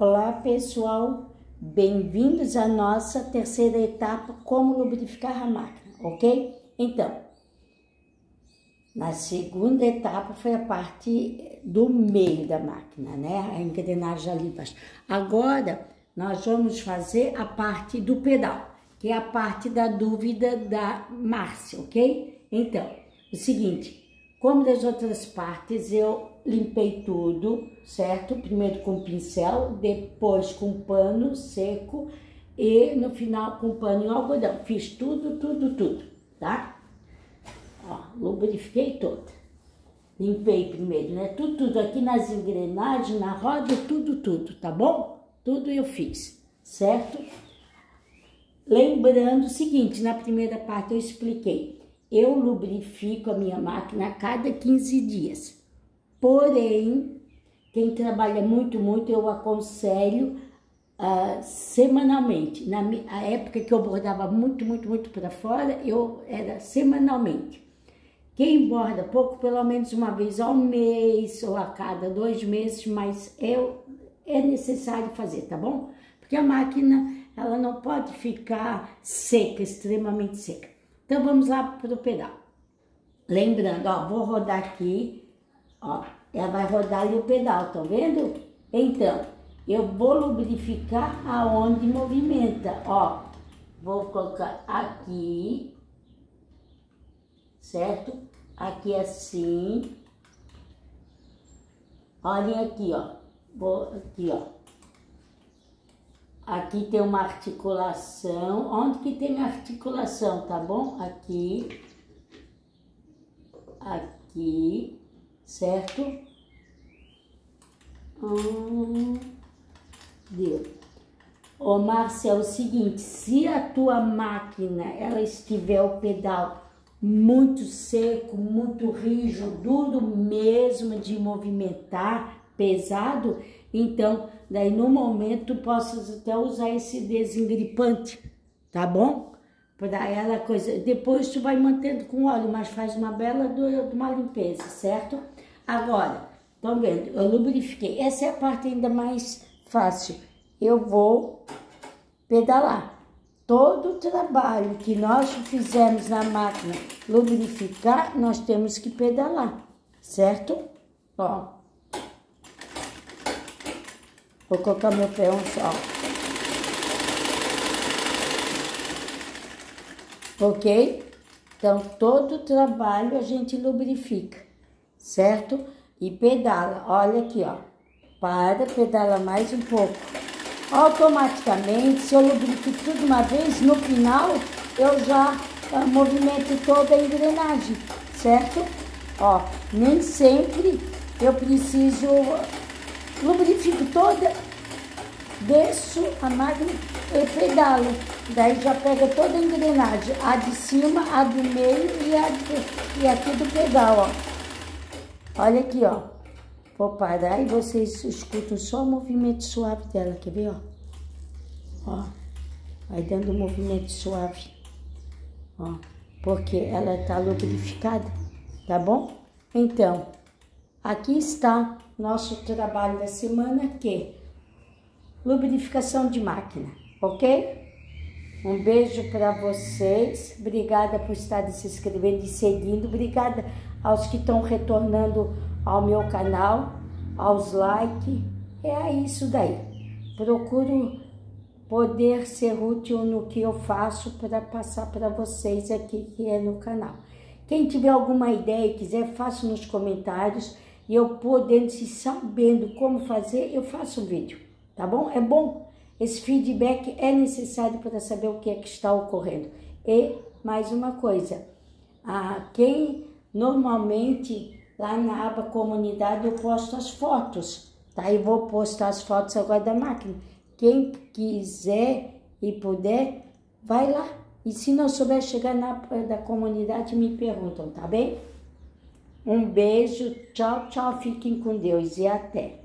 Olá pessoal, bem-vindos à nossa terceira etapa, como lubrificar a máquina, ok? Então, na segunda etapa foi a parte do meio da máquina, né? A engrenagem ali embaixo. Agora, nós vamos fazer a parte do pedal, que é a parte da dúvida da Márcia, ok? Então, o seguinte, como das outras partes, eu limpei tudo, certo? Primeiro com pincel, depois com pano seco e no final com pano em algodão. Fiz tudo, tudo, tudo, tá? Ó, lubrifiquei toda. Limpei primeiro, né? Tudo, tudo aqui nas engrenagens, na roda, tudo, tudo, tá bom? Tudo eu fiz, certo? Lembrando o seguinte, na primeira parte eu expliquei, eu lubrifico a minha máquina a cada 15 dias. Porém, quem trabalha muito, muito, eu aconselho uh, semanalmente. Na a época que eu bordava muito, muito, muito para fora, eu era semanalmente. Quem borda pouco, pelo menos uma vez ao mês ou a cada dois meses, mas eu, é necessário fazer, tá bom? Porque a máquina, ela não pode ficar seca, extremamente seca. Então, vamos lá para o pedal. Lembrando, ó, vou rodar aqui Ó, ela vai rodar ali o pedal, tá vendo? Então, eu vou lubrificar aonde movimenta, ó. Vou colocar aqui, certo? Aqui assim. Olhem aqui, ó. Vou aqui, ó. Aqui tem uma articulação. Onde que tem articulação, tá bom? Aqui. Aqui certo? Hum, deu. Ô, Márcia, é o seguinte, se a tua máquina, ela estiver o pedal muito seco, muito rígido, duro mesmo de movimentar, pesado, então, daí no momento, possas até usar esse desengripante, tá bom? Para ela coisa. Depois tu vai mantendo com óleo, mas faz uma bela de uma limpeza, certo? Agora, estão vendo? Eu lubrifiquei. Essa é a parte ainda mais fácil. Eu vou pedalar. Todo o trabalho que nós fizemos na máquina lubrificar, nós temos que pedalar, certo? Ó. Vou colocar meu pé um só. Ok? Então, todo trabalho a gente lubrifica, certo? E pedala, olha aqui, ó. Para, pedala mais um pouco. Automaticamente, se eu lubrifico tudo uma vez, no final eu já uh, movimento toda a engrenagem, certo? Ó, nem sempre eu preciso lubrifico toda, desço a máquina e pedalo. Daí já pega toda a engrenagem, a de cima, a do meio e, a de, e aqui do pedal, ó. Olha aqui, ó. Vou parar e vocês escutam só o movimento suave dela, quer ver, ó? Ó, vai dando um movimento suave, ó. Porque ela tá lubrificada, tá bom? Então, aqui está nosso trabalho da semana que lubrificação de máquina, ok? Um beijo para vocês. Obrigada por estarem se inscrevendo e seguindo. Obrigada aos que estão retornando ao meu canal, aos likes. É isso daí. Procuro poder ser útil no que eu faço para passar para vocês aqui que é no canal. Quem tiver alguma ideia e quiser, faça nos comentários e eu podendo se sabendo como fazer, eu faço um vídeo, tá bom? É bom esse feedback é necessário para saber o que é que está ocorrendo. E mais uma coisa, a quem normalmente lá na aba comunidade eu posto as fotos, tá? Eu vou postar as fotos agora da máquina. Quem quiser e puder, vai lá. E se não souber chegar na da comunidade, me perguntam, tá bem? Um beijo, tchau, tchau, fiquem com Deus e até.